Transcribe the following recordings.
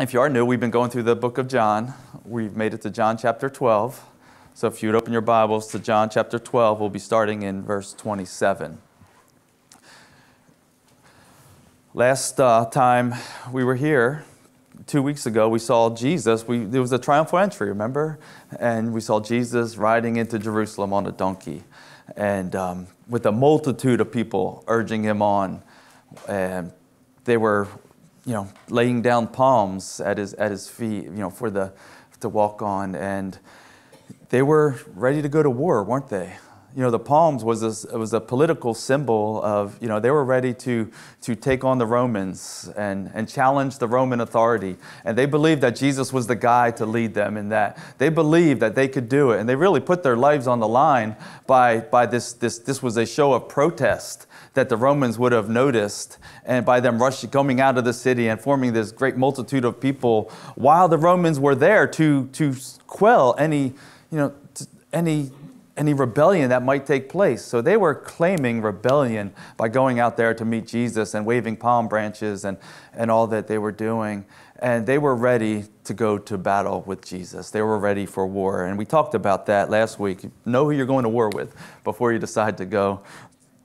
if you are new, we've been going through the book of John. We've made it to John chapter 12. So if you'd open your Bibles to John chapter 12, we'll be starting in verse 27. Last uh, time we were here, two weeks ago, we saw Jesus. We, there was a triumphal entry, remember? And we saw Jesus riding into Jerusalem on a donkey, and um, with a multitude of people urging him on. And they were, you know, laying down palms at his at his feet, you know, for the to walk on, and they were ready to go to war, weren't they? you know, the palms was a, was a political symbol of, you know, they were ready to, to take on the Romans and, and challenge the Roman authority. And they believed that Jesus was the guy to lead them in that. They believed that they could do it. And they really put their lives on the line by, by this, this, this was a show of protest that the Romans would have noticed, and by them rushing, coming out of the city and forming this great multitude of people, while the Romans were there to, to quell any, you know, any any rebellion that might take place. So they were claiming rebellion by going out there to meet Jesus and waving palm branches and, and all that they were doing. And they were ready to go to battle with Jesus. They were ready for war. And we talked about that last week. Know who you're going to war with before you decide to go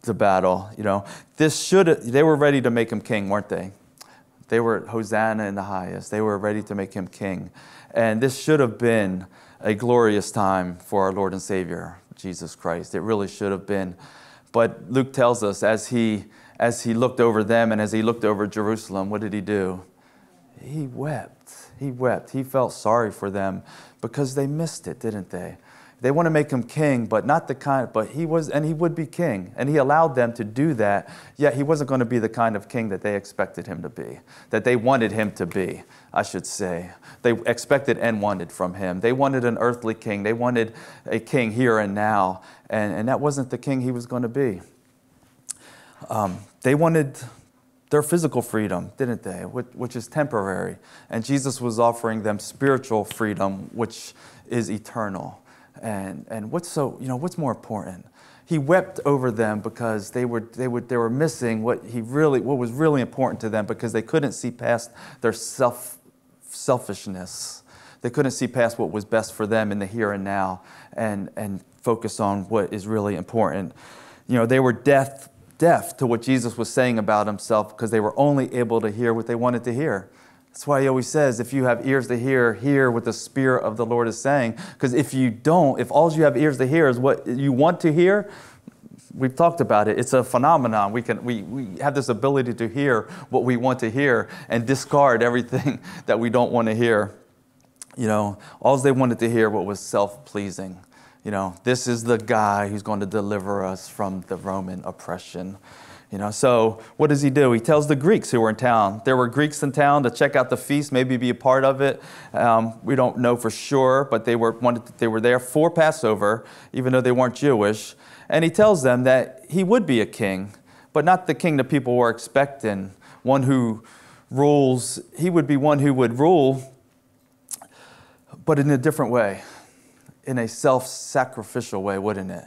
to battle. You know, this should they were ready to make him king, weren't they? They were Hosanna in the highest. They were ready to make him king. And this should have been a glorious time for our Lord and Savior. Jesus Christ. It really should have been. But Luke tells us as he, as he looked over them and as he looked over Jerusalem, what did he do? He wept. He wept. He felt sorry for them because they missed it, didn't they? They want to make him king, but not the kind, but he was, and he would be king. And he allowed them to do that, yet he wasn't going to be the kind of king that they expected him to be, that they wanted him to be, I should say. They expected and wanted from him. They wanted an earthly king, they wanted a king here and now, and, and that wasn't the king he was going to be. Um, they wanted their physical freedom, didn't they? Which, which, is temporary. And Jesus was offering them spiritual freedom, which is eternal. And, and what's so, you know, what's more important? He wept over them because they were, they, were, they were missing what, he really, what was really important to them because they couldn't see past their self, selfishness. They couldn't see past what was best for them in the here and now and, and focus on what is really important. You know, they were deaf, deaf to what Jesus was saying about himself because they were only able to hear what they wanted to hear. That's why he always says, if you have ears to hear, hear what the Spirit of the Lord is saying. Because if you don't, if all you have ears to hear is what you want to hear, we've talked about it. It's a phenomenon. We, can, we, we have this ability to hear what we want to hear and discard everything that we don't want to hear. You know, all they wanted to hear what was self pleasing. You know, this is the guy who's going to deliver us from the Roman oppression. You know, so what does he do? He tells the Greeks who were in town. There were Greeks in town to check out the feast, maybe be a part of it. Um, we don't know for sure, but they were wanted, they were there for Passover, even though they weren't Jewish. And he tells them that he would be a king, but not the king that people were expecting. One who rules. He would be one who would rule, but in a different way, in a self-sacrificial way, wouldn't it?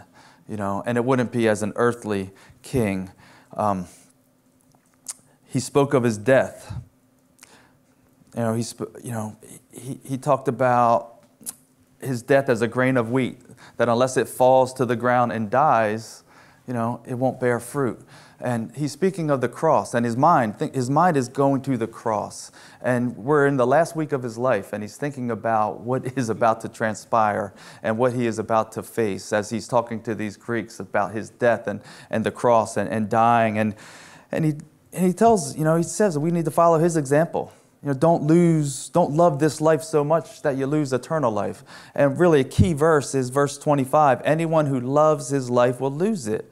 You know, and it wouldn't be as an earthly king. Um, he spoke of his death. You know, he, sp- you know he, he talked about his death as a grain of wheat, that unless it falls to the ground and dies, you know, it won't bear fruit. And he's speaking of the cross, and his mind, his mind is going to the cross. And we're in the last week of his life, and he's thinking about what is about to transpire and what he is about to face as he's talking to these Greeks about his death and, and the cross and, and dying. And, and, he, and he tells, you know, he says we need to follow his example. You know, don't lose, don't love this life so much that you lose eternal life. And really, a key verse is verse 25 anyone who loves his life will lose it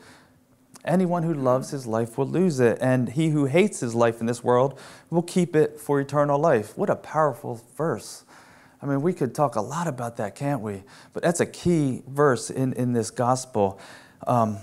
Anyone who loves his life will lose it, and he who hates his life in this world will keep it for eternal life. What a powerful verse. I mean, we could talk a lot about that, can't we? But that's a key verse in, in this gospel. Um,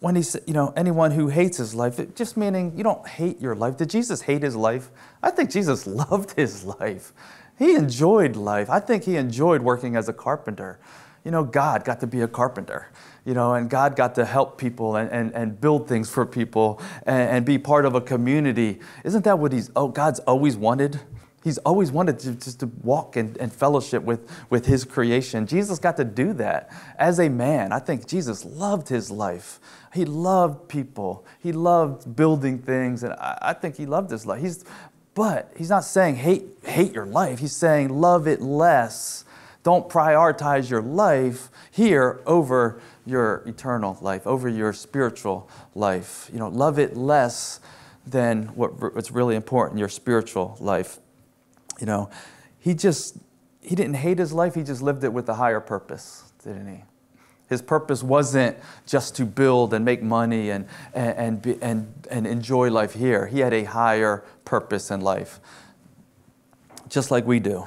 when he said, you know, anyone who hates his life, it just meaning you don't hate your life. Did Jesus hate his life? I think Jesus loved his life. He enjoyed life. I think he enjoyed working as a carpenter. You know, God got to be a carpenter you know, and God got to help people and, and, and build things for people and, and be part of a community. Isn't that what he's, oh, God's always wanted He's always wanted to just to walk and, and fellowship with, with his creation. Jesus got to do that as a man. I think Jesus loved his life. He loved people. He loved building things, and I, I think he loved his life. He's, but he's not saying hate, hate your life. He's saying love it less. Don't prioritize your life here over your eternal life, over your spiritual life. You know, love it less than what, what's really important, your spiritual life. You know, he just, he didn't hate his life, he just lived it with a higher purpose, didn't he? His purpose wasn't just to build and make money and, and, and, and, and enjoy life here. He had a higher purpose in life, just like we do.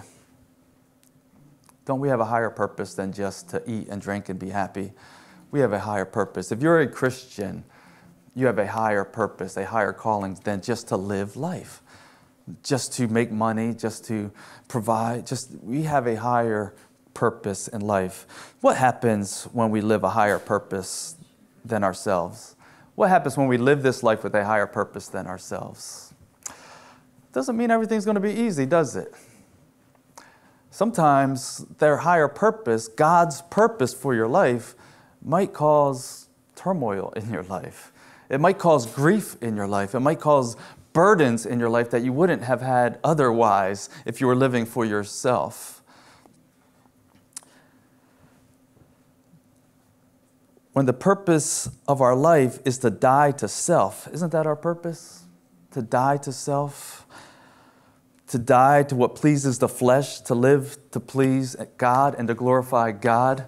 Don't we have a higher purpose than just to eat and drink and be happy? We have a higher purpose. If you're a Christian, you have a higher purpose, a higher calling than just to live life just to make money, just to provide, just we have a higher purpose in life. What happens when we live a higher purpose than ourselves? What happens when we live this life with a higher purpose than ourselves? Doesn't mean everything's going to be easy, does it? Sometimes their higher purpose, God's purpose for your life, might cause turmoil in your life. It might cause grief in your life. It might cause burdens in your life that you wouldn't have had otherwise if you were living for yourself. When the purpose of our life is to die to self, isn't that our purpose? To die to self, to die to what pleases the flesh, to live to please God and to glorify God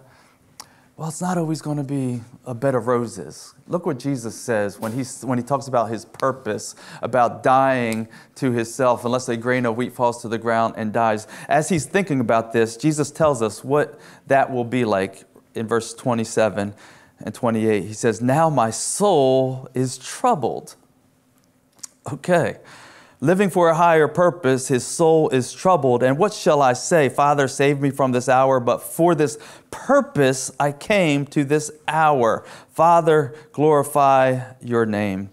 well, it's not always going to be a bed of roses. Look what Jesus says when, he's, when he talks about his purpose, about dying to himself, unless a grain of wheat falls to the ground and dies. As he's thinking about this, Jesus tells us what that will be like in verse 27 and 28. He says, Now my soul is troubled. Okay. Living for a higher purpose, his soul is troubled. And what shall I say? Father, save me from this hour, but for this purpose I came to this hour. Father, glorify your name.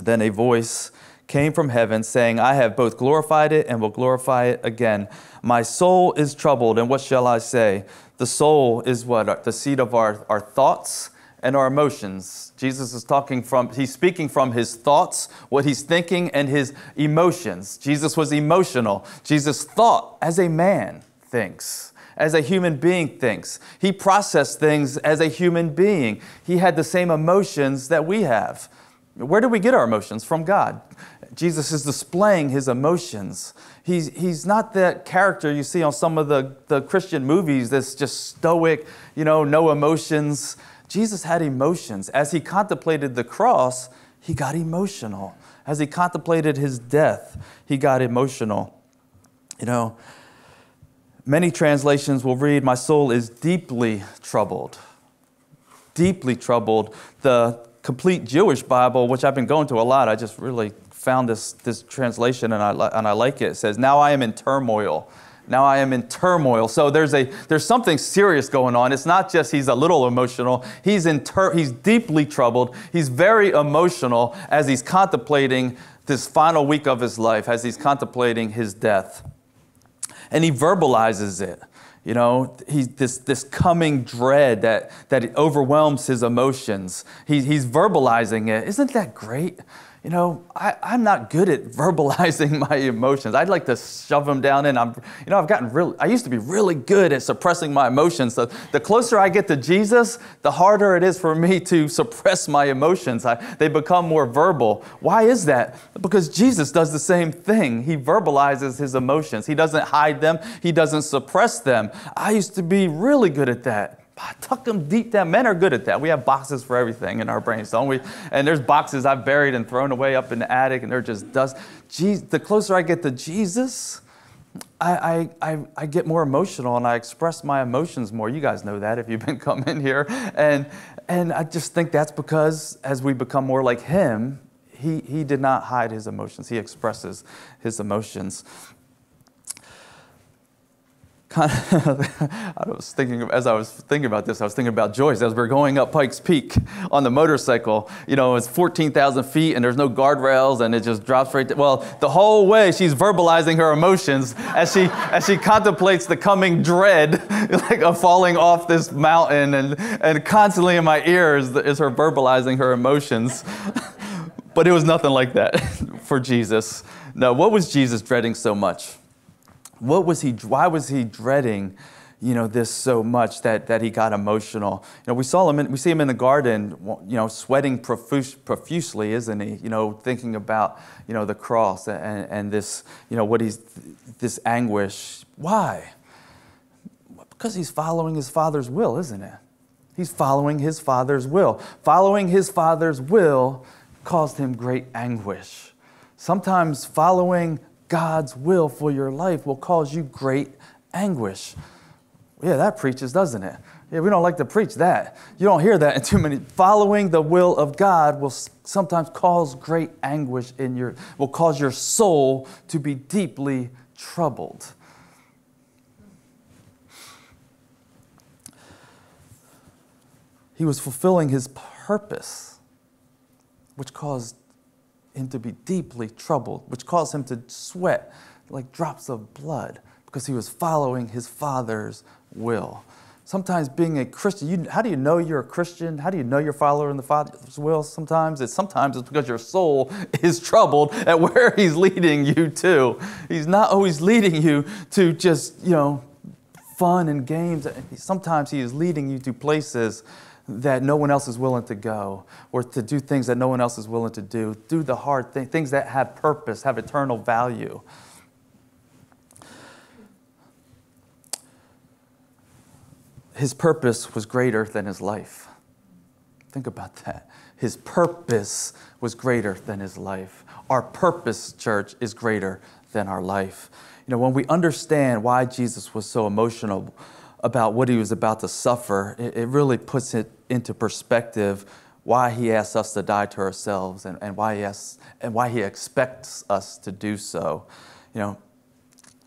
Then a voice came from heaven saying, I have both glorified it and will glorify it again. My soul is troubled, and what shall I say? The soul is what? The seat of our, our thoughts and our emotions. Jesus is talking from, he's speaking from his thoughts, what he's thinking, and his emotions. Jesus was emotional. Jesus thought as a man thinks, as a human being thinks. He processed things as a human being. He had the same emotions that we have. Where do we get our emotions? From God. Jesus is displaying his emotions. He's, he's not that character you see on some of the, the Christian movies that's just stoic, you know, no emotions. Jesus had emotions. As he contemplated the cross, he got emotional. As he contemplated his death, he got emotional. You know, many translations will read, My soul is deeply troubled. Deeply troubled. The complete Jewish Bible, which I've been going to a lot, I just really found this, this translation and I, and I like it. It says, Now I am in turmoil. Now I am in turmoil. So there's, a, there's something serious going on. It's not just he's a little emotional, he's, in tur- he's deeply troubled. He's very emotional as he's contemplating this final week of his life, as he's contemplating his death. And he verbalizes it. You know, he's this, this coming dread that, that overwhelms his emotions. He, he's verbalizing it. Isn't that great? You know, I, am not good at verbalizing my emotions. I'd like to shove them down in. I'm, you know, I've gotten really, I used to be really good at suppressing my emotions. So the closer I get to Jesus, the harder it is for me to suppress my emotions. I, they become more verbal. Why is that? Because Jesus does the same thing. He verbalizes his emotions. He doesn't hide them. He doesn't suppress them. I used to be really good at that. Tuck them deep down. Men are good at that. We have boxes for everything in our brains, don't we? And there's boxes I've buried and thrown away up in the attic, and they're just dust. Jeez, the closer I get to Jesus, I, I, I, get more emotional and I express my emotions more. You guys know that if you've been coming here. And, and I just think that's because as we become more like Him, he, he did not hide His emotions, He expresses His emotions. Kind of, I was thinking, as I was thinking about this, I was thinking about Joyce as we're going up Pikes Peak on the motorcycle. You know, it's 14,000 feet and there's no guardrails and it just drops right. To, well, the whole way she's verbalizing her emotions as she as she contemplates the coming dread, like of falling off this mountain, and and constantly in my ears is her verbalizing her emotions. but it was nothing like that for Jesus. No, what was Jesus dreading so much? What was he, why was he dreading, you know, this so much that, that he got emotional? You know, we saw him, in, we see him in the garden, you know, sweating profuse, profusely, isn't he? You know, thinking about, you know, the cross and, and this, you know, what he's, this anguish. Why? Because he's following his father's will, isn't it? He's following his father's will. Following his father's will caused him great anguish. Sometimes following God's will for your life will cause you great anguish. Yeah, that preaches, doesn't it? Yeah, we don't like to preach that. You don't hear that in too many. Following the will of God will sometimes cause great anguish in your, will cause your soul to be deeply troubled. He was fulfilling his purpose, which caused him to be deeply troubled, which caused him to sweat like drops of blood because he was following his father's will. Sometimes being a Christian, you, how do you know you're a Christian? How do you know you're following the Father's will? Sometimes it's sometimes it's because your soul is troubled at where He's leading you to. He's not always leading you to just you know fun and games. Sometimes He is leading you to places that no one else is willing to go, or to do things that no one else is willing to do, do the hard things, things that have purpose, have eternal value. His purpose was greater than his life. Think about that. His purpose was greater than his life. Our purpose, church, is greater than our life. You know, when we understand why Jesus was so emotional about what he was about to suffer, it, it really puts it into perspective why he asks us to die to ourselves and, and, why he asks, and why he expects us to do so. You know,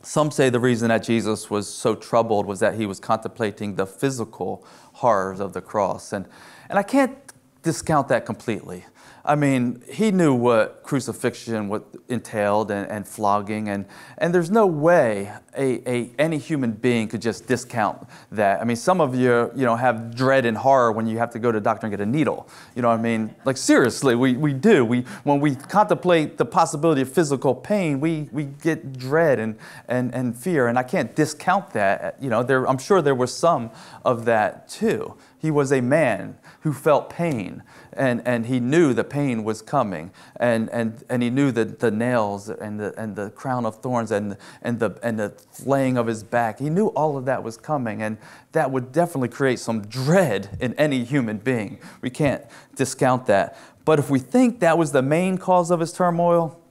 some say the reason that Jesus was so troubled was that he was contemplating the physical horrors of the cross. And, and I can't discount that completely. I mean, he knew what crucifixion what entailed and, and flogging, and, and there's no way a, a, any human being could just discount that. I mean, some of you, you know, have dread and horror when you have to go to a doctor and get a needle. You know what I mean? Like, seriously, we, we do. We, when we contemplate the possibility of physical pain, we, we get dread and, and, and fear, and I can't discount that. You know, there, I'm sure there was some of that too. He was a man who felt pain and, and he knew the pain was coming and, and, and he knew that the nails and the, and the crown of thorns and, and, the, and the flaying of his back. He knew all of that was coming and that would definitely create some dread in any human being. We can't discount that. But if we think that was the main cause of his turmoil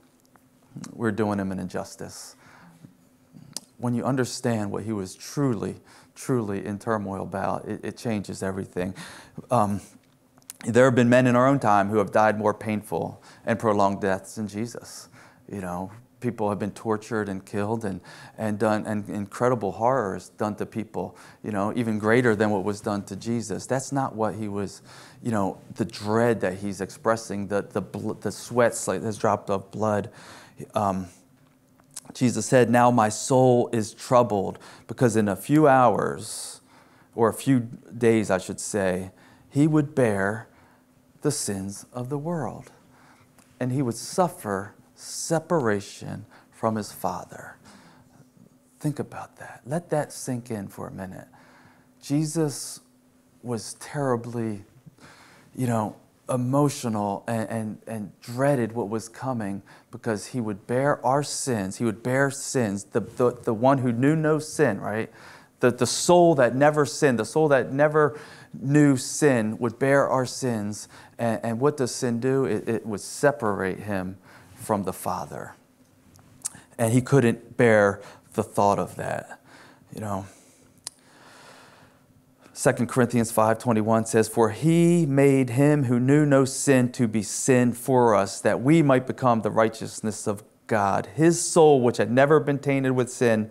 we're doing him an injustice. When you understand what he was truly truly in turmoil about it, it changes everything. Um, there have been men in our own time who have died more painful and prolonged deaths than Jesus. You know, people have been tortured and killed and, and done and incredible horrors done to people, you know, even greater than what was done to Jesus. That's not what he was, you know, the dread that he's expressing, the, the, the sweats like this drop of blood. Um, Jesus said, Now my soul is troubled because in a few hours, or a few days, I should say, he would bear the sins of the world. And he would suffer separation from his Father. Think about that. Let that sink in for a minute. Jesus was terribly, you know, emotional and, and, and dreaded what was coming because he would bear our sins. He would bear sins, the, the, the one who knew no sin, right? The, the soul that never sinned, the soul that never knew sin would bear our sins. And, and what does sin do? It, it would separate him from the Father. And he couldn't bear the thought of that. You know, 2 Corinthians 5:21 says for he made him who knew no sin to be sin for us that we might become the righteousness of God his soul which had never been tainted with sin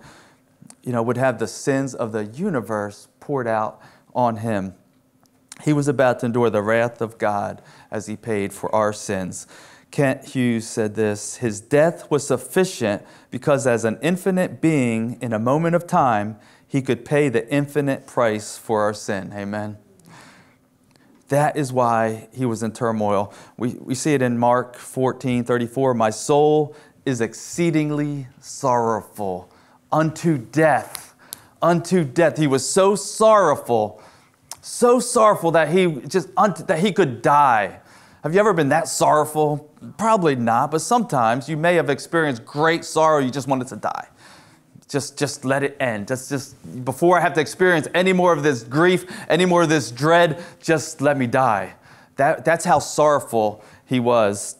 you know, would have the sins of the universe poured out on him. He was about to endure the wrath of God as he paid for our sins. Kent Hughes said this His death was sufficient because, as an infinite being in a moment of time, he could pay the infinite price for our sin. Amen. That is why he was in turmoil. We, we see it in Mark 14 34. My soul is exceedingly sorrowful unto death. Unto death. He was so sorrowful, so sorrowful that he just that he could die. Have you ever been that sorrowful? Probably not, but sometimes you may have experienced great sorrow, you just wanted to die just just let it end just just before i have to experience any more of this grief any more of this dread just let me die that, that's how sorrowful he was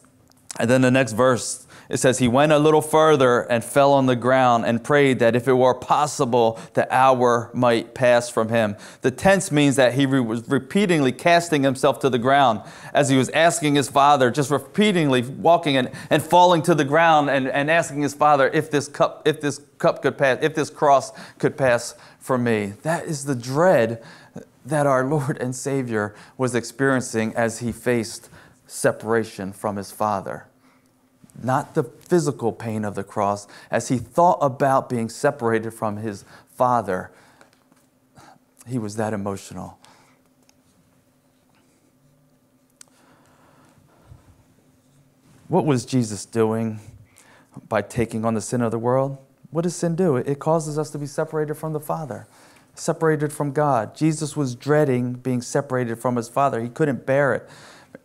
and then the next verse it says he went a little further and fell on the ground and prayed that if it were possible, the hour might pass from him. The tense means that he was repeatedly casting himself to the ground as he was asking his father, just repeatedly walking and, and falling to the ground and, and asking his father if this cup, if this cup could pass, if this cross could pass for me. That is the dread that our Lord and Savior was experiencing as he faced separation from his father not the physical pain of the cross, as he thought about being separated from his father, he was that emotional. What was Jesus doing by taking on the sin of the world? What does sin do? It causes us to be separated from the Father, separated from God. Jesus was dreading being separated from his Father. He couldn't bear it.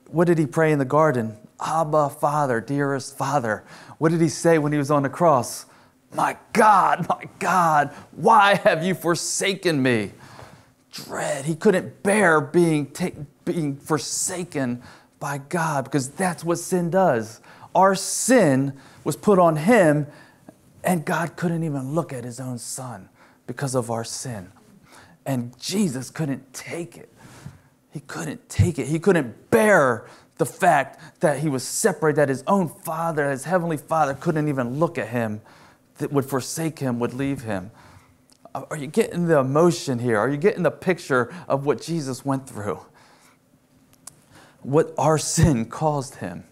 What did he pray in the garden? Abba, Father, dearest Father. What did he say when he was on the cross? My God, my God, why have you forsaken me? Dread. He couldn't bear being, ta- being forsaken by God because that's what sin does. Our sin was put on him, and God couldn't even look at his own son because of our sin. And Jesus couldn't take it. He couldn't take it. He couldn't bear the fact that he was separated, that his own father, his heavenly father, couldn't even look at him, that would forsake him, would leave him. Uh, are you getting the emotion here? Are you getting the picture of what Jesus went through? What our sin caused him.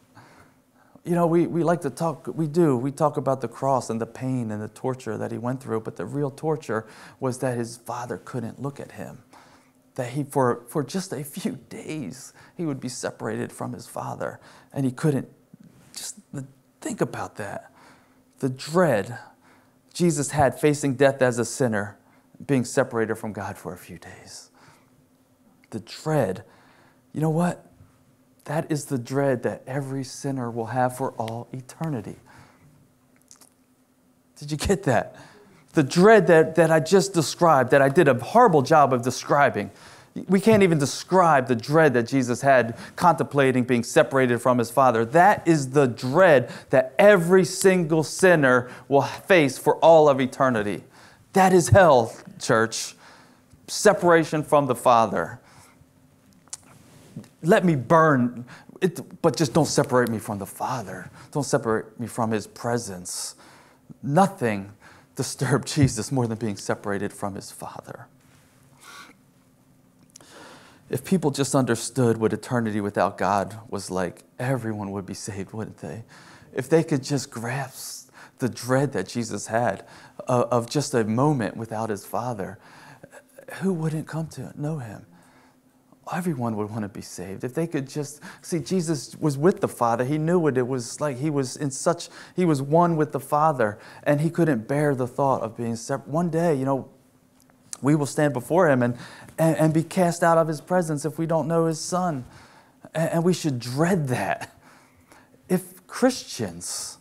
You know, we, we like to talk, we do, we talk about the cross and the pain and the torture that he went through, but the real torture was that his father couldn't look at him that he, for, for just a few days, he would be separated from his father. And he couldn't, just think about that. The dread Jesus had facing death as a sinner, being separated from God for a few days. The dread, you know what? That is the dread that every sinner will have for all eternity. Did you get that? The dread that, that I just described, that I did a horrible job of describing, we can't even describe the dread that Jesus had contemplating being separated from his Father. That is the dread that every single sinner will face for all of eternity. That is hell, church. Separation from the Father. Let me burn, it, but just don't separate me from the Father. Don't separate me from his presence. Nothing disturbed Jesus more than being separated from his Father. If people just understood what eternity without God was like, everyone would be saved, wouldn't they? If they could just grasp the dread that Jesus had uh, of just a moment without his Father, who wouldn't come to know him? Everyone would want to be saved. If they could just see, Jesus was with the Father. He knew what it was like. He was in such, he was one with the Father, and he couldn't bear the thought of being separate. One day, you know, we will stand before him and, and, and be cast out of his presence if we don't know his son. And, and we should dread that. If Christians,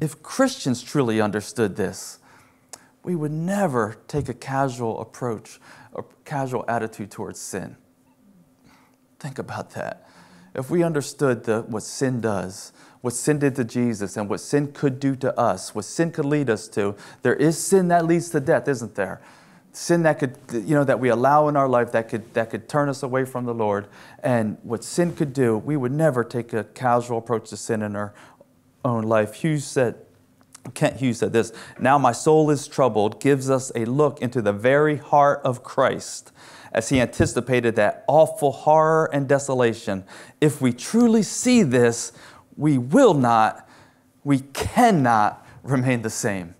if Christians truly understood this, we would never take a casual approach, a casual attitude towards sin. Think about that. If we understood the, what sin does, what sin did to Jesus, and what sin could do to us, what sin could lead us to, there is sin that leads to death, isn't there? sin that could you know that we allow in our life that could that could turn us away from the lord and what sin could do we would never take a casual approach to sin in our own life hughes said Kent Hughes said this Now my soul is troubled gives us a look into the very heart of Christ as he anticipated that awful horror and desolation. If we truly see this, we will not, we cannot remain the same.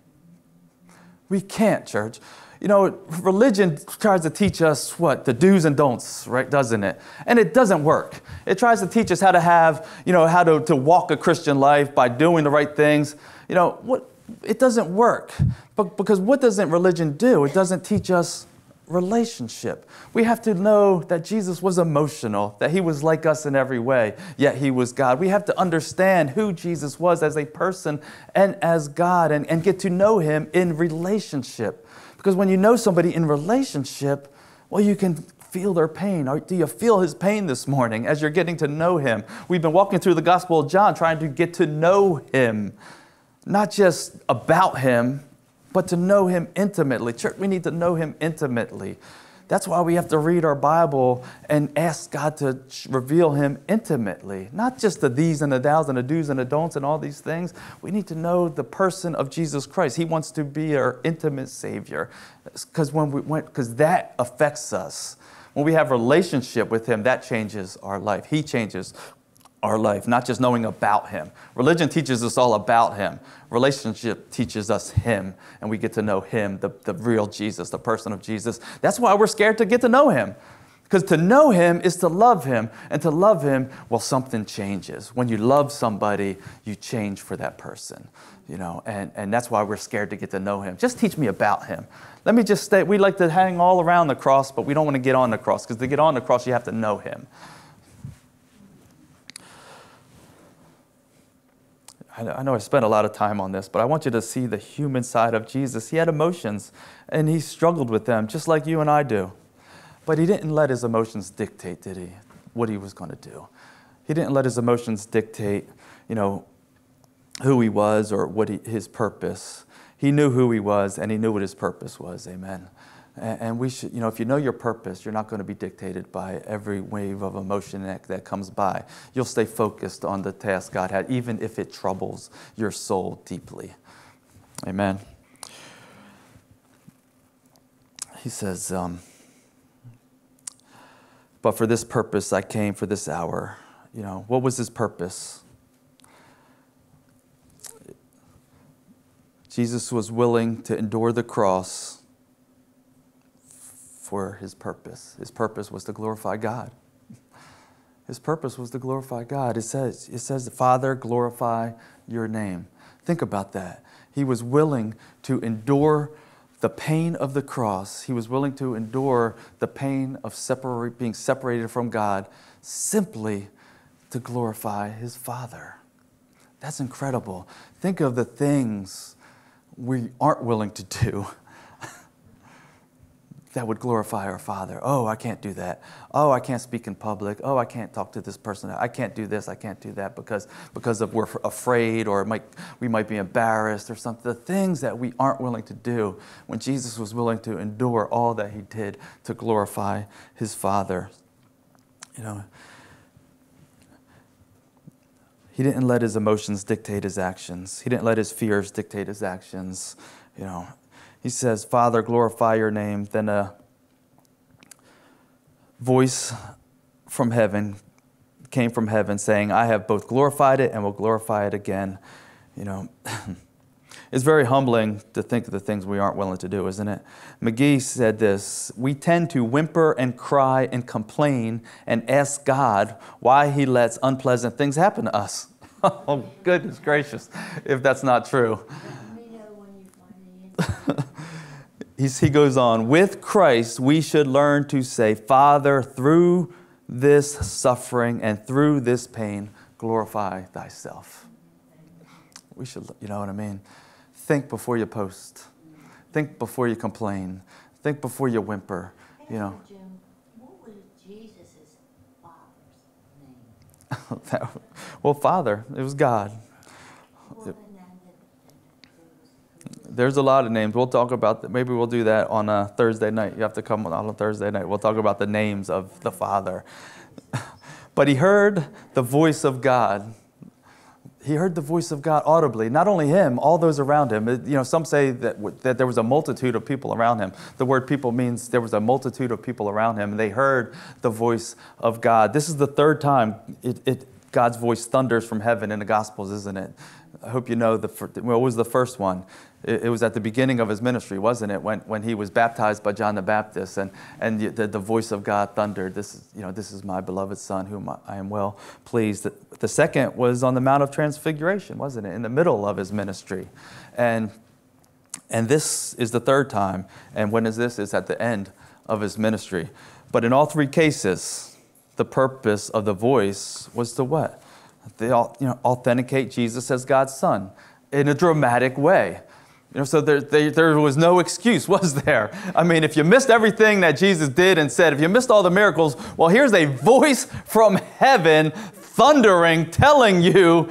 We can't, church. You know, religion tries to teach us what? The do's and don'ts, right? Doesn't it? And it doesn't work. It tries to teach us how to have, you know, how to, to walk a Christian life by doing the right things. You know, what it doesn't work. But because what doesn't religion do? It doesn't teach us relationship. We have to know that Jesus was emotional, that he was like us in every way, yet he was God. We have to understand who Jesus was as a person and as God and, and get to know him in relationship. Because when you know somebody in relationship, well, you can feel their pain. Or do you feel his pain this morning as you're getting to know him? We've been walking through the Gospel of John trying to get to know him, not just about him, but to know him intimately. Church, we need to know him intimately. That's why we have to read our Bible and ask God to reveal Him intimately, not just the these and the thous and the do's and the don'ts and all these things. We need to know the person of Jesus Christ. He wants to be our intimate Savior, because when we because that affects us. When we have relationship with Him, that changes our life. He changes our life, not just knowing about Him. Religion teaches us all about Him. Relationship teaches us Him, and we get to know Him, the, the real Jesus, the person of Jesus. That's why we're scared to get to know Him. Because to know Him is to love Him, and to love Him, well, something changes. When you love somebody, you change for that person, you know, and, and that's why we're scared to get to know Him. Just teach me about Him. Let me just stay. We like to hang all around the cross, but we don't want to get on the cross, because to get on the cross, you have to know Him. I know I spent a lot of time on this, but I want you to see the human side of Jesus. He had emotions and he struggled with them just like you and I do. But he didn't let his emotions dictate, did he? What he was going to do. He didn't let his emotions dictate, you know, who he was or what he, his purpose. He knew who he was and he knew what his purpose was. Amen. And we should, you know, if you know your purpose, you're not going to be dictated by every wave of emotion that, that comes by. You'll stay focused on the task God had, even if it troubles your soul deeply. Amen. He says, um, But for this purpose I came for this hour. You know, what was his purpose? Jesus was willing to endure the cross for his purpose. His purpose was to glorify God. His purpose was to glorify God. It says, it says, Father, glorify your name. Think about that. He was willing to endure the pain of the cross. He was willing to endure the pain of separate, being separated from God simply to glorify his Father. That's incredible. Think of the things we aren't willing to do that would glorify our Father. Oh, I can't do that. Oh, I can't speak in public. Oh, I can't talk to this person. I can't do this. I can't do that because, because of we're afraid or might, we might be embarrassed or something. The things that we aren't willing to do when Jesus was willing to endure all that he did to glorify his Father. You know, he didn't let his emotions dictate his actions. He didn't let his fears dictate his actions. You know, he says, Father, glorify your name. Then a voice from heaven came from heaven saying, I have both glorified it and will glorify it again. You know, it's very humbling to think of the things we aren't willing to do, isn't it? McGee said this We tend to whimper and cry and complain and ask God why He lets unpleasant things happen to us. oh, goodness gracious, if that's not true. He goes on, with Christ, we should learn to say, Father, through this suffering and through this pain, glorify thyself. We should, you know what I mean? Think before you post. Think before you complain. Think before you whimper. You know. Jim, what was Jesus' father's name? well, Father, it was God. There's a lot of names. We'll talk about that. Maybe we'll do that on a Thursday night. You have to come on a Thursday night. We'll talk about the names of the Father. but he heard the voice of God. he heard the voice of God audibly. Not only him, all those around him. You know, some say that, that there was a multitude of people around him. The word people means there was a multitude of people around him, and they heard the voice of God. This is the third time it, it, God's voice thunders from heaven in the Gospels, isn't it? I hope you know the what was the first one. It, was at the beginning of his ministry, wasn't it? When, when he was baptized by John the Baptist, and, and the, the, voice of God thundered. This is, you know, this is my beloved Son, whom I, am well pleased. The second was on the Mount of Transfiguration, wasn't it? In the middle of his ministry, and and this is the third time. And when is this? It's at the end of his ministry. But in all three cases, the purpose of the voice was to what? They all, you know, authenticate Jesus as God's son in a dramatic way. You know, so there, there, there was no excuse, was there? I mean, if you missed everything that Jesus did and said, if you missed all the miracles, well, here's a voice from heaven thundering, telling you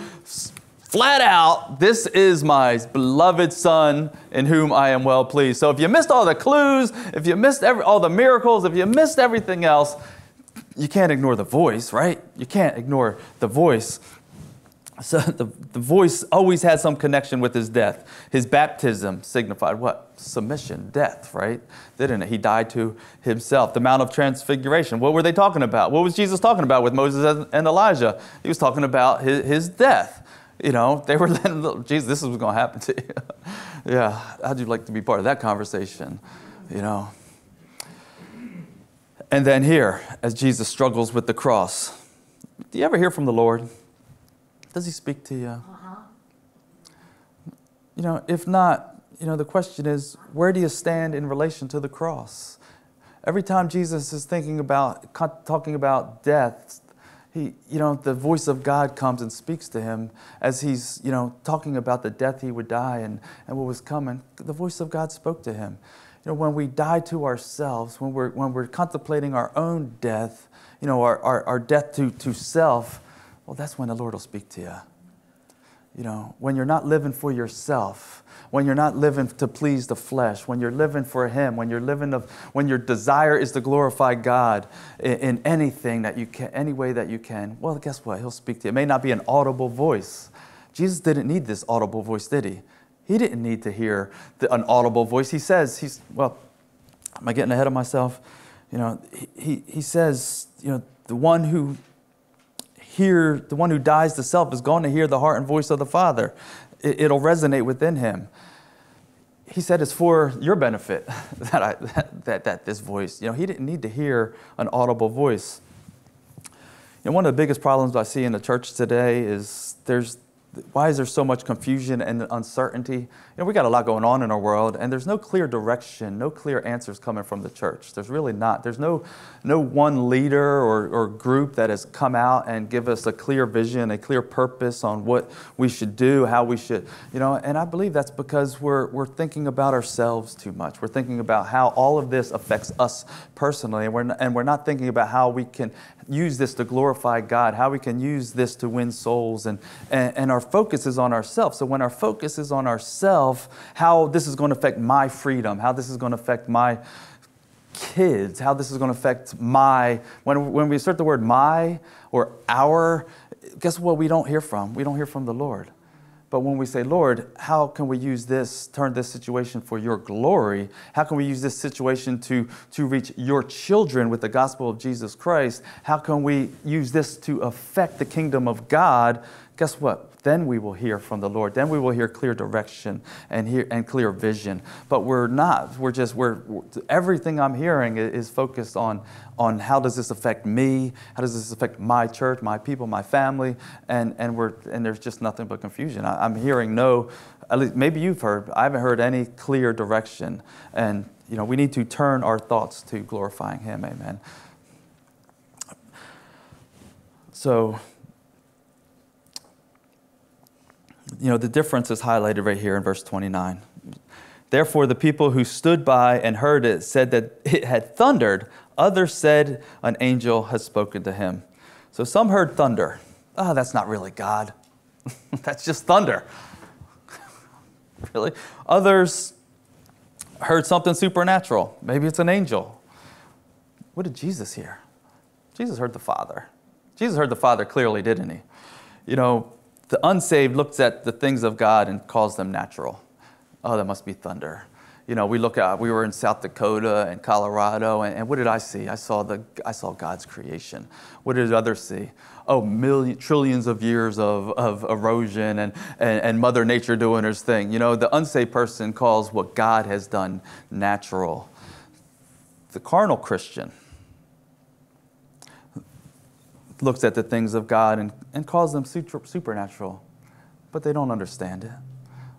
flat out, this is my beloved son in whom I am well pleased. So if you missed all the clues, if you missed every, all the miracles, if you missed everything else, you can't ignore the voice, right? You can't ignore the voice. So the, the voice always had some connection with his death. His baptism signified what? Submission, death, right? Didn't it? He died to himself. The Mount of Transfiguration, what were they talking about? What was Jesus talking about with Moses and Elijah? He was talking about his, his death. You know, they were letting, Jesus, this is what's going to happen to you. yeah, how'd you like to be part of that conversation? You know. And then here, as Jesus struggles with the cross, do you ever hear from the Lord? Does he speak to you? Uh-huh. You know, if not, you know, the question is, where do you stand in relation to the cross? Every time Jesus is thinking about, talking about death, he, you know, the voice of God comes and speaks to him as he's, you know, talking about the death he would die and, and what was coming. The voice of God spoke to him. You know, when we die to ourselves, when we're, when we're contemplating our own death, you know, our, our, our death to, to self, well, that's when the Lord will speak to you. You know, when you're not living for yourself, when you're not living to please the flesh, when you're living for Him, when you're living of, when your desire is to glorify God in, in anything that you can, any way that you can. Well, guess what? He'll speak to you. It may not be an audible voice. Jesus didn't need this audible voice, did he? He didn't need to hear the, an audible voice. He says, he's, well, am I getting ahead of myself? You know, he, he, he says, you know, the one who hear, the one who dies to self is going to hear the heart and voice of the Father. It, it'll resonate within him. He said it's for your benefit that, I, that, that, that this voice, you know, he didn't need to hear an audible voice. You know, one of the biggest problems I see in the church today is there's why is there so much confusion and uncertainty? You know, we got a lot going on in our world, and there's no clear direction, no clear answers coming from the church. There's really not. There's no, no one leader or, or group that has come out and give us a clear vision, a clear purpose on what we should do, how we should, you know. And I believe that's because we're we're thinking about ourselves too much. We're thinking about how all of this affects us personally, and we're and we're not thinking about how we can use this to glorify God, how we can use this to win souls, and, and, and our focus is on ourselves. So when our focus is on ourselves, how this is going to affect my freedom, how this is going to affect my kids, how this is going to affect my, when, when we insert the word my or our, guess what we don't hear from? We don't hear from the Lord. But when we say, Lord, how can we use this, turn this situation for your glory? How can we use this situation to, to reach your children with the gospel of Jesus Christ? How can we use this to affect the kingdom of God? Guess what? Then we will hear from the Lord. Then we will hear clear direction and hear and clear vision. But we're not. We're just we're, everything I'm hearing is focused on on how does this affect me? How does this affect my church, my people, my family? And and we're and there's just nothing but confusion. I, I'm hearing no. At least maybe you've heard. I haven't heard any clear direction. And you know we need to turn our thoughts to glorifying Him. Amen. So you know, the difference is highlighted right here in verse 29. Therefore, the people who stood by and heard it said that it had thundered. Others said an angel has spoken to him. So some heard thunder. Oh, that's not really God. that's just thunder. really? Others heard something supernatural. Maybe it's an angel. What did Jesus hear? Jesus heard the Father. Jesus heard the Father clearly, didn't he? You know, The unsaved looks at the things of God and calls them natural. Oh, that must be thunder. You know, we look at, we were in South Dakota and Colorado, and, and what did I see? I saw, the, I saw God's creation. What did others see? Oh, million, trillions of years of, of erosion and, and, and Mother Nature doing her thing. You know, the unsaved person calls what God has done natural. The carnal Christian, looks at the things of God and, and calls them supernatural, but they don't understand it.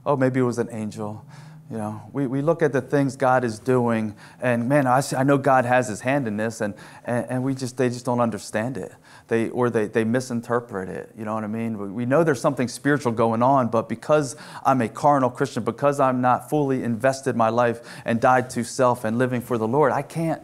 Oh, maybe it was an angel. You know, we, we look at the things God is doing, and man, I, I know God has his hand in this, and, and, and we just, they just don't understand it. They, or they, they misinterpret it. You know what I mean? We know there's something spiritual going on, but because I'm a carnal Christian, because I'm not fully invested my life and died to self and living for the Lord, I can't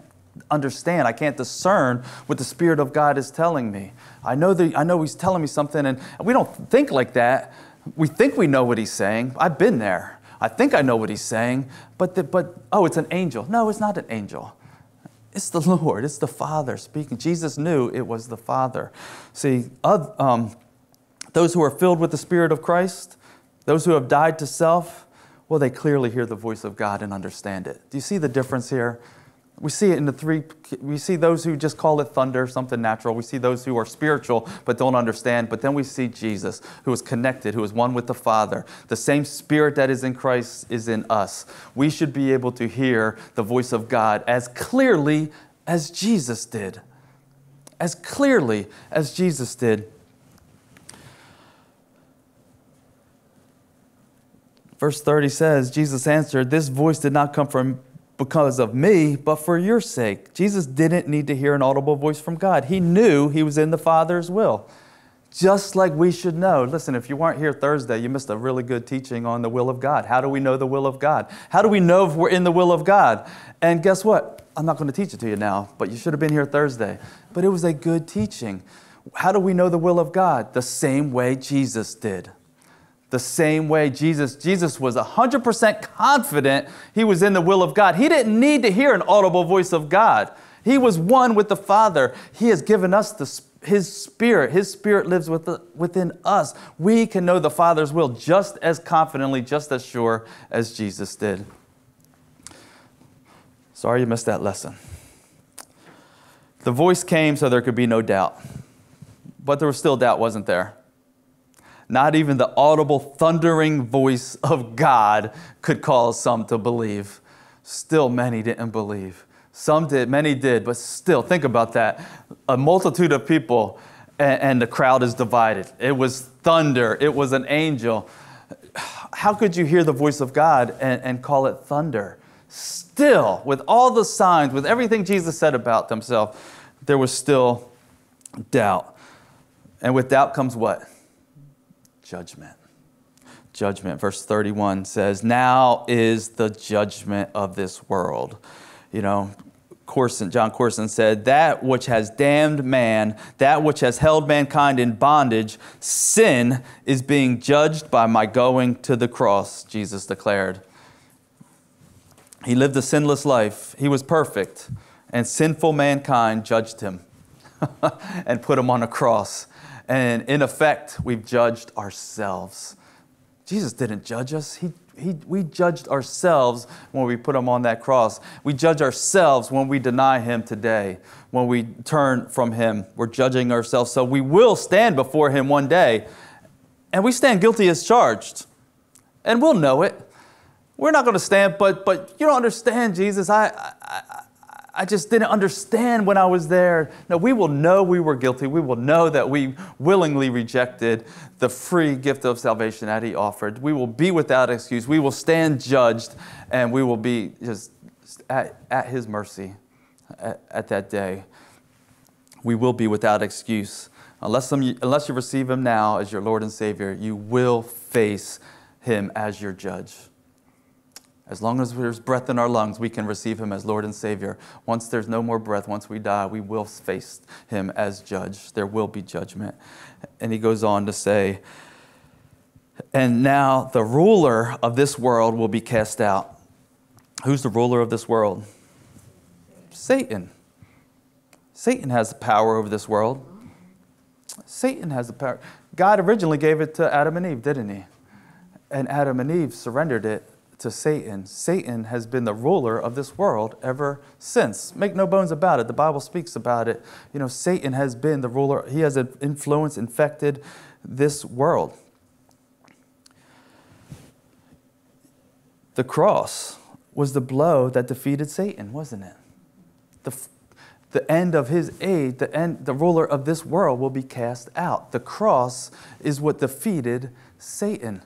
understand. I can't discern what the Spirit of God is telling me. I know, that, I know He's telling me something, and we don't think like that. We think we know what He's saying. I've been there. I think I know what He's saying, but, the, but oh, it's an angel. No, it's not an angel. It's the Lord, it's the Father speaking. Jesus knew it was the Father. See, um, those who are filled with the Spirit of Christ, those who have died to self, well, they clearly hear the voice of God and understand it. Do you see the difference here? We see it in the three, we see those who just call it thunder, something natural. We see those who are spiritual but don't understand. But then we see Jesus, who is connected, who is one with the Father. The same Spirit that is in Christ is in us. We should be able to hear the voice of God as clearly as Jesus did. As clearly as Jesus did. Verse 30 says, Jesus answered, This voice did not come from because of me, but for your sake. Jesus didn't need to hear an audible voice from God. He knew he was in the Father's will, just like we should know. Listen, if you weren't here Thursday, you missed a really good teaching on the will of God. How do we know the will of God? How do we know if we're in the will of God? And guess what? I'm not going to teach it to you now, but you should have been here Thursday. But it was a good teaching. How do we know the will of God? The same way Jesus did the same way Jesus Jesus was 100% confident he was in the will of God. He didn't need to hear an audible voice of God. He was one with the Father. He has given us the, his spirit. His spirit lives with the, within us. We can know the Father's will just as confidently, just as sure as Jesus did. Sorry you missed that lesson. The voice came so there could be no doubt. But there was still doubt, wasn't there? Not even the audible thundering voice of God could cause some to believe. Still, many didn't believe. Some did, many did, but still, think about that. A multitude of people, and, and the crowd is divided. It was thunder, it was an angel. How could you hear the voice of God and, and call it thunder? Still, with all the signs, with everything Jesus said about himself, there was still doubt. And with doubt comes what? Judgment. Judgment. Verse 31 says, Now is the judgment of this world. You know, Courson, Jon Courson said, That which has damned man, that which has held mankind in bondage, sin is being judged by my going to the cross, Jesus declared. He lived a sinless life, he was perfect, and sinful mankind judged him and put him on a cross. And in effect, we've judged ourselves. Jesus didn't judge us. He, he, we judged ourselves when we put him on that cross. We judge ourselves when we deny him today, when we turn from him. We're judging ourselves. So we will stand before him one day, and we stand guilty as charged. And we'll know it. We're not going to stand, but, but you don't understand, Jesus. I, I, I just didn't understand when I was there. No, we will know we were guilty. We will know that we willingly rejected the free gift of salvation that He offered. We will be without excuse. We will stand judged and we will be just at, at His mercy at, at that day. We will be without excuse. Unless, some, unless you receive Him now as your Lord and Savior, you will face Him as your judge. As long as there's breath in our lungs, we can receive Him as Lord and Savior. Once there's no more breath, once we die, we will face Him as judge. There will be judgment. And He goes on to say, And now the ruler of this world will be cast out. Who's the ruler of this world? Satan. Satan has the power over this world. Satan has the power. God originally gave it to Adam and Eve, didn't he? And Adam and Eve surrendered it to Satan. Satan has been the ruler of this world ever since. Make no bones about it. The Bible speaks about it. You know, Satan has been the ruler, he has influenced, infected this world. The cross was the blow that defeated Satan, wasn't it? The, the end of his age, the, end, the ruler of this world will be cast out. The cross is what defeated Satan.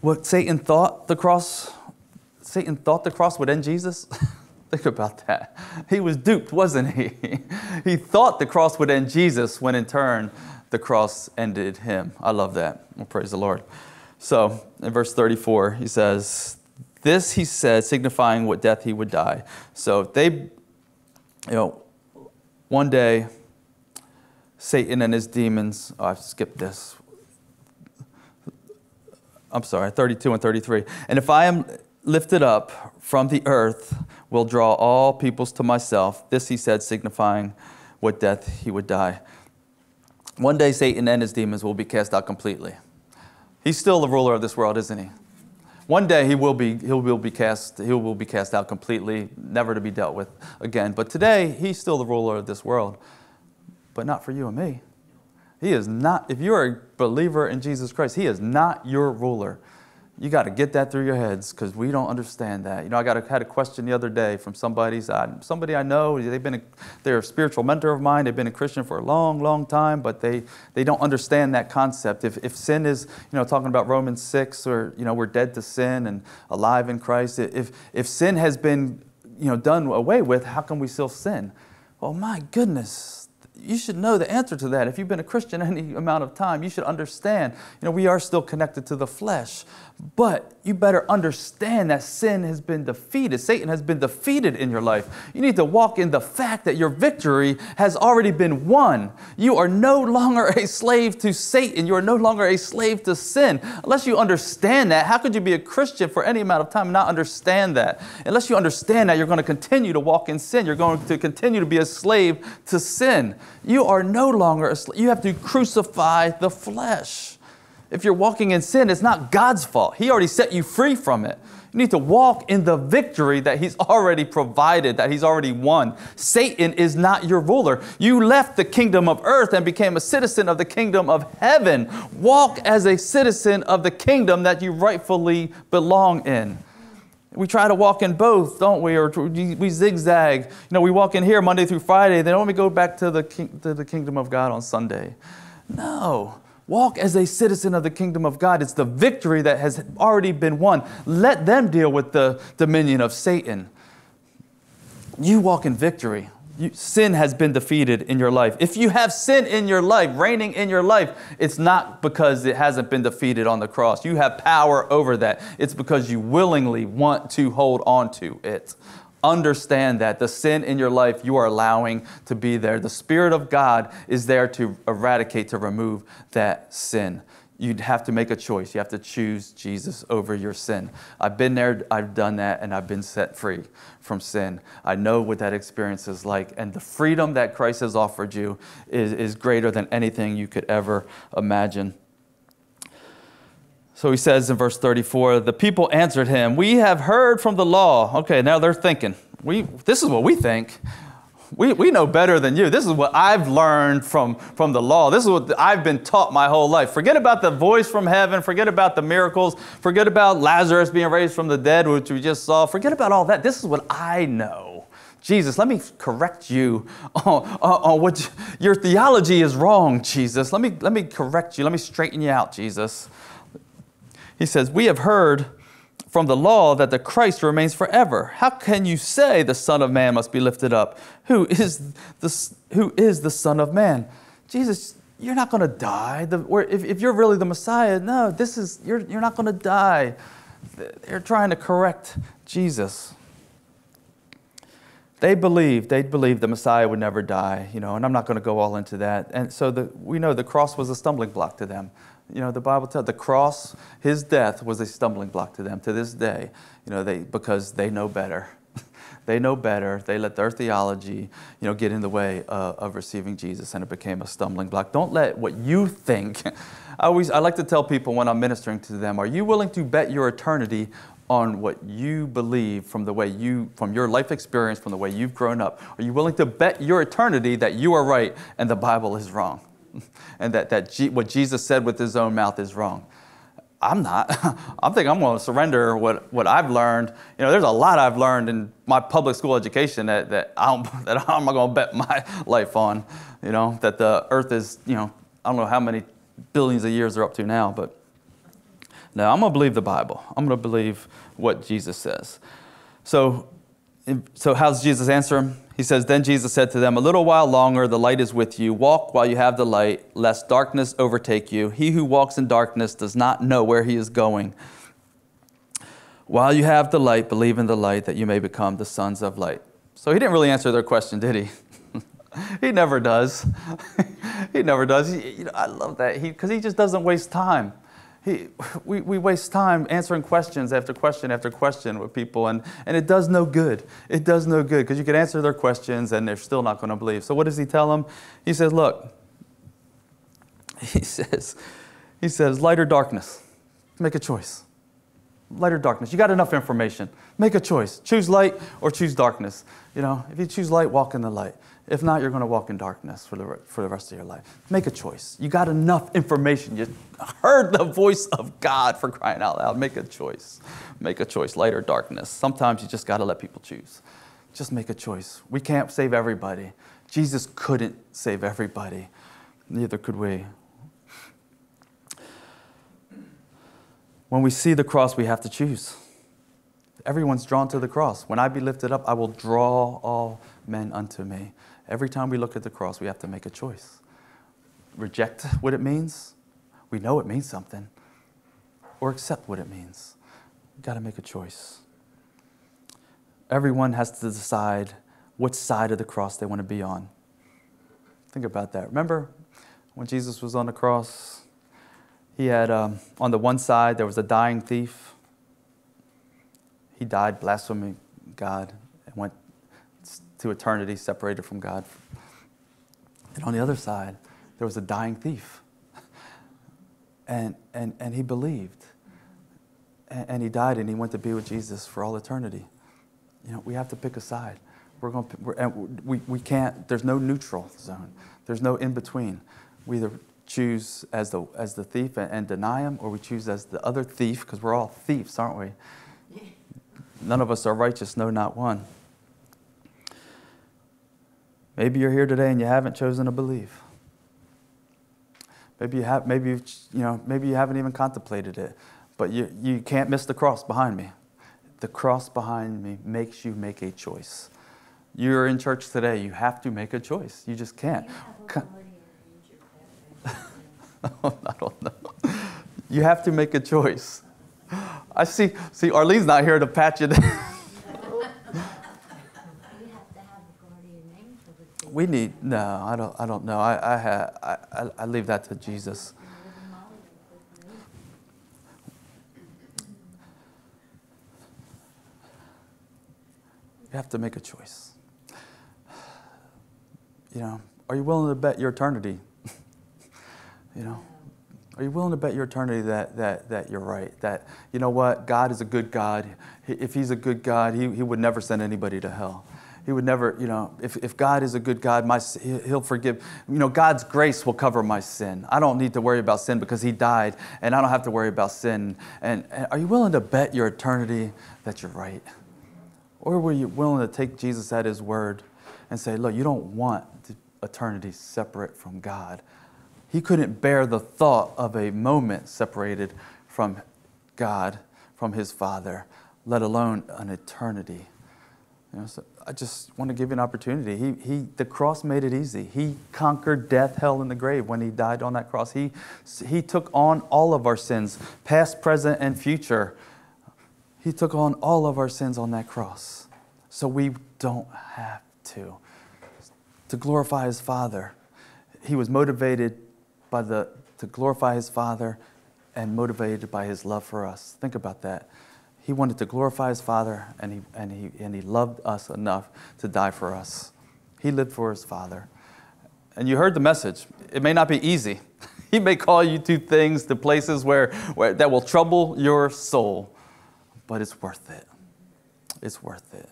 What Satan thought the cross, Satan thought the cross would end Jesus. Think about that. He was duped, wasn't he? he thought the cross would end Jesus when in turn the cross ended him. I love that. Well, praise the Lord. So in verse 34, he says, This he said, signifying what death he would die. So they, you know, one day, Satan and his demons, oh, I've skipped this. I'm sorry, 32 and 33. And if I am lifted up from the earth, will draw all peoples to myself. This he said, signifying what death he would die. One day, Satan and his demons will be cast out completely. He's still the ruler of this world, isn't he? One day he will be, he will be cast, he will be cast out completely, never to be dealt with again. But today, he's still the ruler of this world, but not for you and me. He is not, if you're a believer in Jesus Christ, he is not your ruler you got to get that through your heads because we don't understand that. You know, I got a, had a question the other day from somebody, somebody I know, they've been a, they're a spiritual mentor of mine, they've been a Christian for a long, long time, but they, they don't understand that concept. If, if sin is, you know, talking about Romans 6, or, you know, we're dead to sin and alive in Christ, if, if sin has been, you know, done away with, how can we still sin? Well, my goodness, you should know the answer to that. If you've been a Christian any amount of time, you should understand, you know, we are still connected to the flesh. But you better understand that sin has been defeated. Satan has been defeated in your life. You need to walk in the fact that your victory has already been won. You are no longer a slave to Satan. You are no longer a slave to sin. Unless you understand that, how could you be a Christian for any amount of time and not understand that? Unless you understand that, you're going to continue to walk in sin. You're going to continue to be a slave to sin. You are no longer a slave. You have to crucify the flesh. If you're walking in sin, it's not God's fault. He already set you free from it. You need to walk in the victory that He's already provided, that He's already won. Satan is not your ruler. You left the kingdom of earth and became a citizen of the kingdom of heaven. Walk as a citizen of the kingdom that you rightfully belong in. We try to walk in both, don't we? Or we zigzag. You know, we walk in here Monday through Friday, then we go back to the, to the kingdom of God on Sunday. No. Walk as a citizen of the kingdom of God. It's the victory that has already been won. Let them deal with the dominion of Satan. You walk in victory. You, sin has been defeated in your life. If you have sin in your life, reigning in your life, it's not because it hasn't been defeated on the cross. You have power over that. It's because you willingly want to hold on to it understand that the sin in your life you are allowing to be there. The Spirit of God is there to eradicate, to remove that sin. You'd have to make a choice. You have to choose Jesus over your sin. I've been there, I've done that, and I've been set free from sin. I know what that experience is like. And the freedom that Christ has offered you is, is greater than anything you could ever imagine. So he says in verse 34 the people answered him, We have heard from the law. Okay, now they're thinking, we, This is what we think. We, we know better than you. This is what I've learned from, from the law. This is what I've been taught my whole life. Forget about the voice from heaven. Forget about the miracles. Forget about Lazarus being raised from the dead, which we just saw. Forget about all that. This is what I know. Jesus, let me correct you on, on, what your theology is wrong, Jesus. Let me, let me correct you. Let me straighten you out, Jesus. He says, We have heard from the law that the Christ remains forever. How can you say the Son of Man must be lifted up? Who is the, who is the Son of Man? Jesus, you're not going to die. The, or if, if you're really the Messiah, no, this is, you're, you're not going to die. They're trying to correct Jesus. They believed, they believed the Messiah would never die, you know, and I'm not going to go all into that. And so the, we know the cross was a stumbling block to them. You know, the Bible tells the cross, his death was a stumbling block to them to this day, you know, they, because they know better. They know better. They let their theology, you know, get in the way uh, of receiving Jesus, and it became a stumbling block. Don't let what you think. I always I like to tell people when I'm ministering to them, are you willing to bet your eternity on what you believe from the way you from your life experience from the way you've grown up are you willing to bet your eternity that you are right and the bible is wrong and that, that G, what jesus said with his own mouth is wrong i'm not i'm thinking i'm going to surrender what, what i've learned you know there's a lot i've learned in my public school education that, that, I don't, that i'm not going to bet my life on you know that the earth is you know i don't know how many billions of years they're up to now but now, I'm going to believe the Bible. I'm going to believe what Jesus says. So, so how's Jesus answer him? He says, Then Jesus said to them, A little while longer, the light is with you. Walk while you have the light, lest darkness overtake you. He who walks in darkness does not know where he is going. While you have the light, believe in the light that you may become the sons of light. So he didn't really answer their question, did he? he never does. he never does. He, you know, I love that because he, he just doesn't waste time he, we, we waste time answering questions after question after question with people, and, and it does no good. It does no good because you can answer their questions and they're still not going to believe. So, what does he tell them? He says, Look, he says, he says, light or darkness, make a choice. Light or darkness. You got enough information. Make a choice. Choose light or choose darkness. You know, if you choose light, walk in the light. If not, you're going to walk in darkness for the, for the rest of your life. Make a choice. You got enough information. You heard the voice of God for crying out loud. Make a choice. Make a choice, light or darkness. Sometimes you just got to let people choose. Just make a choice. We can't save everybody. Jesus couldn't save everybody. Neither could we. When we see the cross, we have to choose. Everyone's drawn to the cross. When I be lifted up, I will draw all men unto me. Every time we look at the cross, we have to make a choice. Reject what it means. We know it means something. Or accept what it means. We've got to make a choice. Everyone has to decide which side of the cross they want to be on. Think about that. Remember when Jesus was on the cross? He had, um, on the one side, there was a dying thief. He died blaspheming God and went to eternity separated from God. And on the other side, there was a dying thief. And, and, and he believed. And, and he died and he went to be with Jesus for all eternity. You know, we have to pick a side. We're going to, we're, we, we can't, there's no neutral zone. There's no in between. We either choose as the, as the thief and, and deny him, or we choose as the other thief, because we're all thieves, aren't we? None of us are righteous, no, not one. Maybe you're here today and you haven't chosen to believe. Maybe you have, maybe you've, you know, maybe you haven't even contemplated it, but you, you can't miss the cross behind me. The cross behind me makes you make a choice. You're in church today, you have to make a choice. You just can't. I don't know. You have to make a choice. I see, see, Arlene's not here to patch it. we need no i don't i don't know i i I, I leave that to jesus you have to make a choice you know are you willing to bet your eternity you know are you willing to bet your eternity that, that, that you're right? That, you know what, God is a good God. If He's a good God, He, he would never send anybody to hell. He would never, you know, if, if God is a good God, my, He'll forgive. You know, God's grace will cover my sin. I don't need to worry about sin because He died, and I don't have to worry about sin. And, and are you willing to bet your eternity that you're right? Or were you willing to take Jesus at His word and say, look, you don't want eternity separate from God? He couldn't bear the thought of a moment separated from God, from His Father, let alone an eternity. You know, so I just want to give you an opportunity. He, he, the cross made it easy. He conquered death, hell, and the grave when he died on that cross. He, he took on all of our sins, past, present, and future. He took on all of our sins on that cross. So we don't have to. To glorify his Father. He was motivated by the, to glorify his Father and motivated by his love for us. Think about that. He wanted to glorify his Father, and he, and, he, and he loved us enough to die for us. He lived for his Father. And you heard the message. It may not be easy. He may call you to things, to places where, where that will trouble your soul, but it's worth it. It's worth it.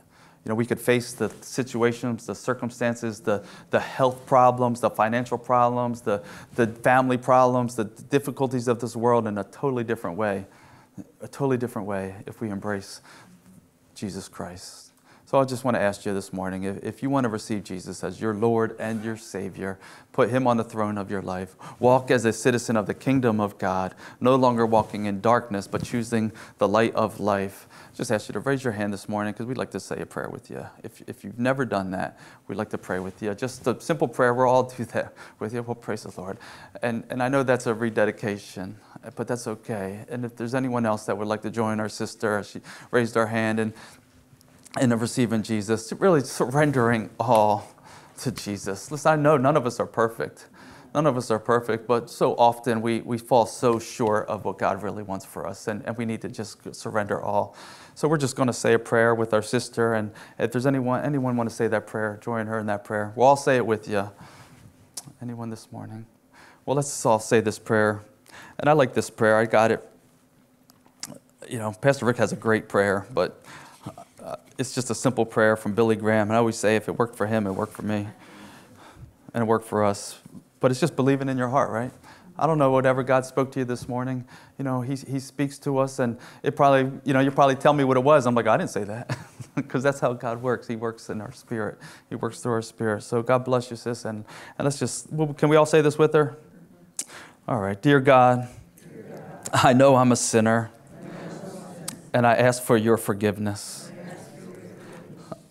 You know, we could face the situations, the circumstances, the, the health problems, the financial problems, the, the family problems, the difficulties of this world in a totally different way. A totally different way if we embrace Jesus Christ. So I just want to ask you this morning if, if you want to receive Jesus as your Lord and your Savior, put Him on the throne of your life, walk as a citizen of the kingdom of God, no longer walking in darkness, but choosing the light of life. Just ask you to raise your hand this morning because we'd like to say a prayer with you. If, if you've never done that, we'd like to pray with you. Just a simple prayer. We'll all do that with you. We'll praise the Lord. And, and I know that's a rededication, but that's okay. And if there's anyone else that would like to join our sister, she raised her hand. And and of receiving Jesus, really surrendering all to Jesus. Listen, I know none of us are perfect. None of us are perfect, but so often we, we fall so short of what God really wants for us, and, and we need to just surrender all. So we're just going to say a prayer with our sister, and if there's anyone anyone want to say that prayer, join her in that prayer. We'll all say it with you. Anyone this morning? Well, let's all say this prayer. And I like this prayer. I got it. You know, Pastor Rick has a great prayer, but it's just a simple prayer from Billy Graham. And I always say if it worked for him, it worked for me. And it worked for us. But it's just believing in your heart, right? I don't know whatever God spoke to you this morning. You know, He, he speaks to us, and it probably, you know, you probably tell me what it was. I'm like, I didn't say that. Because that's how God works. He works in our spirit, He works through our spirit. So God bless you, sis. And, and let's just, can we all say this with her? All right. Dear God, I know I'm a sinner, and I ask for your forgiveness.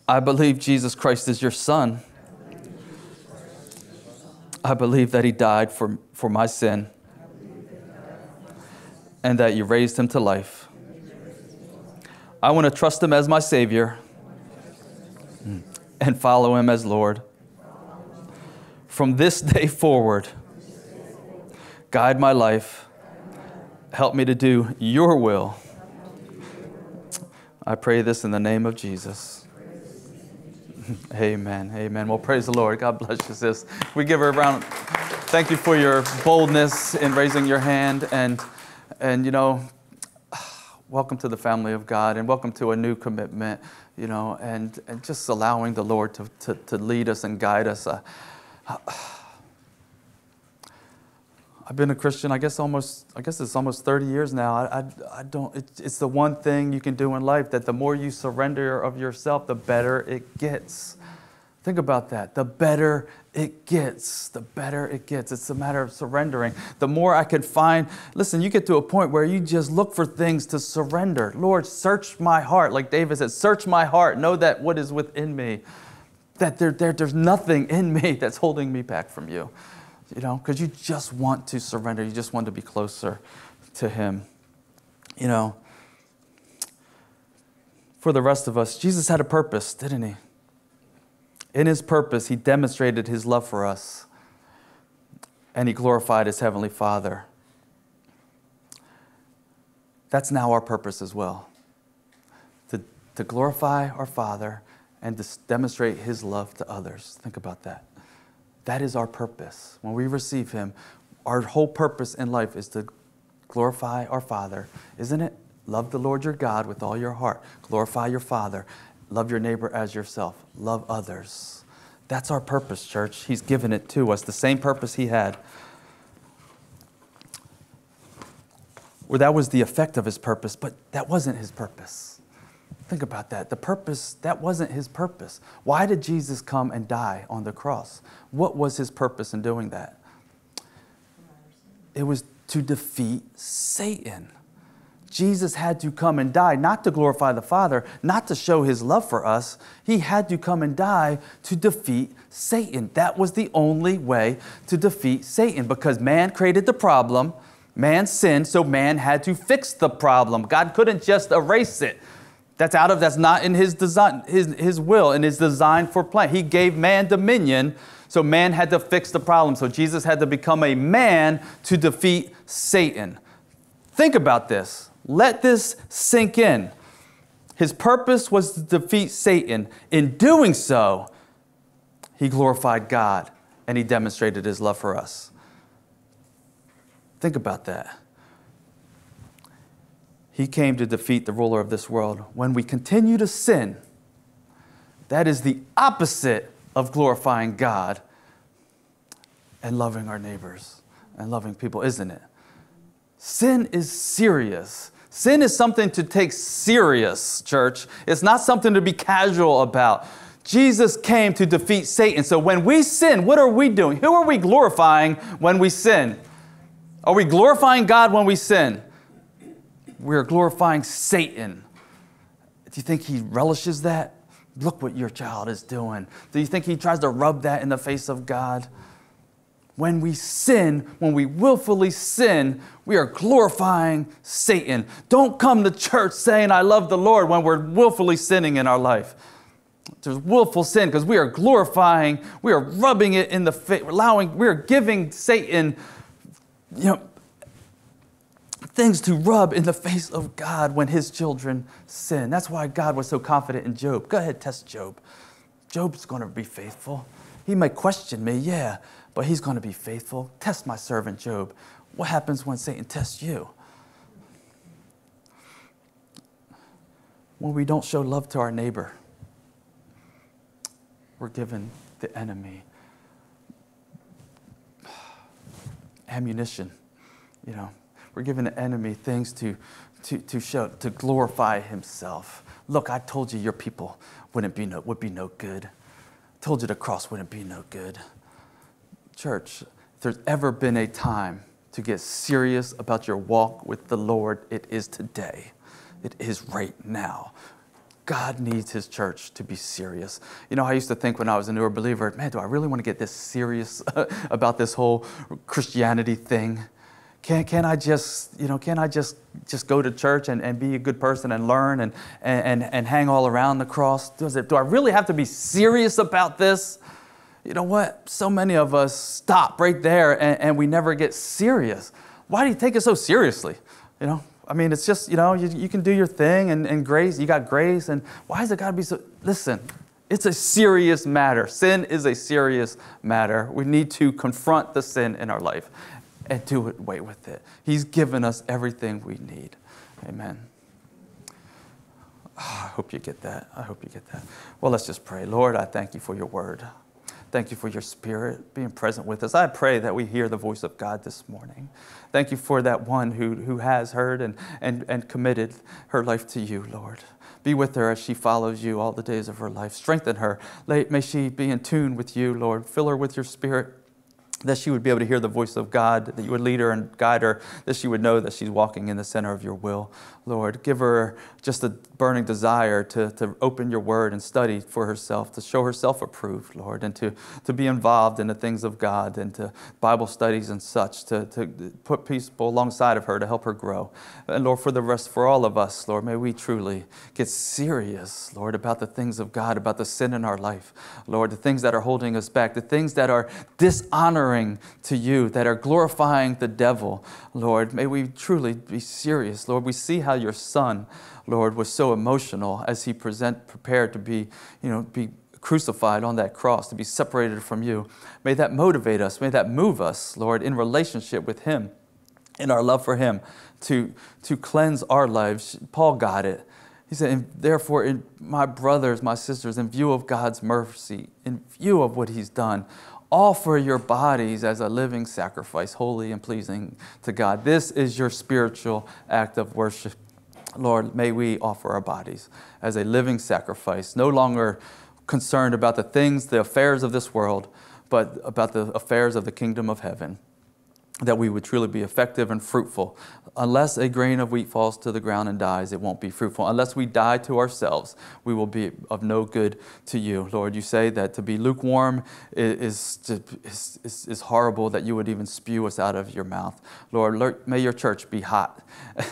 I believe Jesus Christ is your Son. I believe that He died for, for my sin and that you raised Him to life. I want to trust Him as my Savior and follow Him as Lord. From this day forward, guide my life. Help me to do your will. I pray this in the name of Jesus. Amen. Amen. Well, praise the Lord. God bless you, sis. We give her a round. Thank you for your boldness in raising your hand. And, and you know, welcome to the family of God and welcome to a new commitment, you know, and, and just allowing the Lord to, to, to lead us and guide us. Uh, I've been a Christian, I guess almost, I guess it's almost 30 years now. I, I, I don't, it, it's the one thing you can do in life that the more you surrender of yourself, the better it gets. Think about that. The better it gets, the better it gets. It's a matter of surrendering. The more I can find, listen, you get to a point where you just look for things to surrender. Lord, search my heart. Like David said, search my heart. Know that what is within me, that there, there, there's nothing in me that's holding me back from you you know, because you just want to surrender. You just want to be closer to Him. You know, for the rest of us, Jesus had a purpose, didn't He? In His purpose, He demonstrated His love for us and He glorified His Heavenly Father. That's now our purpose as well to, to glorify our Father and to demonstrate His love to others. Think about that. That is our purpose. When we receive Him, our whole purpose in life is to glorify our Father, isn't it? Love the Lord your God with all your heart, glorify your Father, love your neighbor as yourself, love others. That's our purpose, church. He's given it to us, the same purpose He had. Well, that was the effect of His purpose, but that wasn't His purpose. Think about that. The purpose, that wasn't his purpose. Why did Jesus come and die on the cross? What was his purpose in doing that? It was to defeat Satan. Jesus had to come and die, not to glorify the Father, not to show his love for us. He had to come and die to defeat Satan. That was the only way to defeat Satan because man created the problem, man sinned, so man had to fix the problem. God couldn't just erase it. That's out of, that's not in his design, his, his will and his design for plan. He gave man dominion, so man had to fix the problem. So Jesus had to become a man to defeat Satan. Think about this. Let this sink in. His purpose was to defeat Satan. In doing so, he glorified God and he demonstrated his love for us. Think about that. He came to defeat the ruler of this world. When we continue to sin, that is the opposite of glorifying God and loving our neighbors and loving people, isn't it? Sin is serious. Sin is something to take serious, church. It's not something to be casual about. Jesus came to defeat Satan. So when we sin, what are we doing? Who are we glorifying when we sin? Are we glorifying God when we sin? We're glorifying Satan. Do you think he relishes that? Look what your child is doing. Do you think he tries to rub that in the face of God? When we sin, when we willfully sin, we are glorifying Satan. Don't come to church saying, I love the Lord when we're willfully sinning in our life. There's willful sin because we are glorifying, we are rubbing it in the face, allowing, we are giving Satan, you know, things to rub in the face of God when his children sin. That's why God was so confident in Job. Go ahead, test Job. Job's going to be faithful. He may question me, yeah, but he's going to be faithful. Test my servant Job. What happens when Satan tests you? When we don't show love to our neighbor, we're given the enemy ammunition. You know, we're giving the enemy things to, to, to show, to glorify himself. Look, I told you your people wouldn't be no, would be no good. I told you the cross wouldn't be no good. Church, if there's ever been a time to get serious about your walk with the Lord, it is today. It is right now. God needs his church to be serious. You know, I used to think when I was a newer believer, man, do I really want to get this serious about this whole Christianity thing? Can, can I just, you know, can I just, just go to church and, and be a good person and learn and, and, and hang all around the cross? Does it, do I really have to be serious about this? you know what? So many of us stop right there and, and we never get serious. Why do you take it so seriously? You know, I mean, it's just, you know, you, you can do your thing and, and grace, you got grace. And why has it got to be so? Listen, it's a serious matter. Sin is a serious matter. We need to confront the sin in our life and do it away with it. He's given us everything we need. Amen. Oh, I hope you get that. I hope you get that. Well, let's just pray. Lord, I thank you for your word. Thank you for your spirit being present with us. I pray that we hear the voice of God this morning. Thank you for that one who, who has heard and, and, and committed her life to you, Lord. Be with her as she follows you all the days of her life. Strengthen her. May she be in tune with you, Lord. Fill her with your spirit that she would be able to hear the voice of God, that you would lead her and guide her, that she would know that she's walking in the center of your will. Lord, give her just a burning desire to, to open your word and study for herself, to show herself approved, Lord, and to, to be involved in the things of God and to Bible studies and such, to, to put people alongside of her to help her grow. And Lord, for the rest, for all of us, Lord, may we truly get serious, Lord, about the things of God, about the sin in our life, Lord, the things that are holding us back, the things that are dishonoring to you, that are glorifying the devil, Lord. May we truly be serious, Lord. We see how your son, Lord, was so emotional as he present, prepared to be, you know, be crucified on that cross, to be separated from you. May that motivate us. May that move us, Lord, in relationship with him, in our love for him, to, to cleanse our lives. Paul got it. He said, Therefore, in my brothers, my sisters, in view of God's mercy, in view of what He's done, offer your bodies as a living sacrifice, holy and pleasing to God. This is your spiritual act of worship. Lord, may we offer our bodies as a living sacrifice, no longer concerned about the things, the affairs of this world, but about the affairs of the kingdom of heaven that we would truly be effective and fruitful. Unless a grain of wheat falls to the ground and dies, it won't be fruitful. Unless we die to ourselves, we will be of no good to you. Lord, you say that to be lukewarm is, is, is, is horrible, that you would even spew us out of your mouth. Lord, may your church be hot.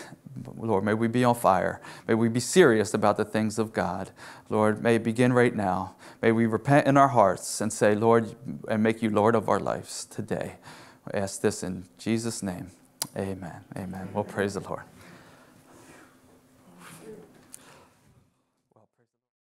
Lord, may we be on fire. May we be serious about the things of God. Lord, may it begin right now. May we repent in our hearts and say, Lord, and make you Lord of our lives today. I ask this in Jesus' name. Amen. Amen. Well, praise the Lord.